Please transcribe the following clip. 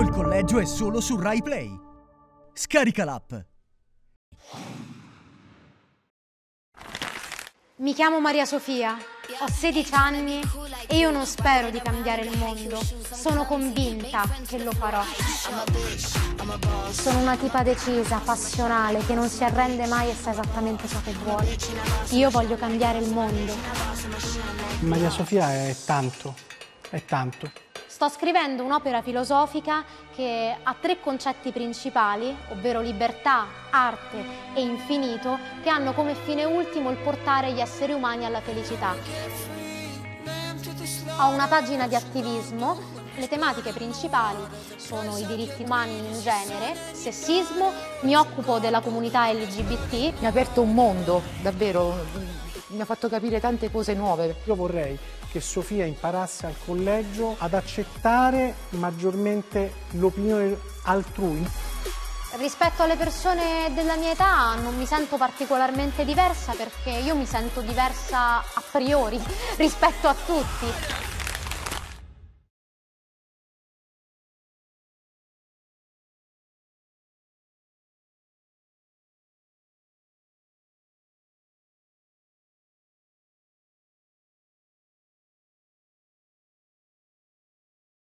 Tutto il collegio è solo su Rai Play. Scarica l'app. Mi chiamo Maria Sofia, ho 16 anni e io non spero di cambiare il mondo, sono convinta che lo farò. Sono una tipa decisa, passionale, che non si arrende mai e sa esattamente ciò che vuole. Io voglio cambiare il mondo. Maria Sofia è tanto, è tanto. Sto scrivendo un'opera filosofica che ha tre concetti principali, ovvero libertà, arte e infinito, che hanno come fine ultimo il portare gli esseri umani alla felicità. Ho una pagina di attivismo, le tematiche principali sono i diritti umani in genere, sessismo, mi occupo della comunità LGBT. Mi ha aperto un mondo, davvero, mi ha fatto capire tante cose nuove. Io vorrei che Sofia imparasse al collegio ad accettare maggiormente l'opinione altrui. Rispetto alle persone della mia età non mi sento particolarmente diversa perché io mi sento diversa a priori rispetto a tutti.